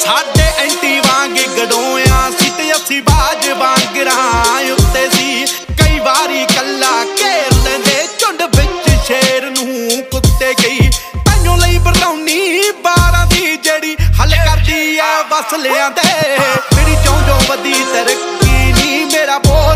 ਸਾਡੇ ਐਂਟੀ ਵਾਂਗ ਗਡੋਆਂ ਸੀ ਅਸੀਂ ਬਾਜ ਵਾਂਗਰਾਂ ਉੱਤੇ ਸੀ। ਕਈ ਵਾਰੀ ਕੱਲਾ ਘੇਰ ਲੈਂਦੇ, ਝੁੰਡ ਵਿੱਚ ਸ਼ੇਰ ਨੂੰ ਕੁੱਤੇ ਗਈ। ਤੈਨੂੰ ਲਈ ਵਰਤਾਉਣੀ ਬਾਰਾਂ ਦੀ ਜਿਹੜੀ ਹੱਲ ਕਰਦੀ ਐ ਵਸਲਿਆਂ ਦੇ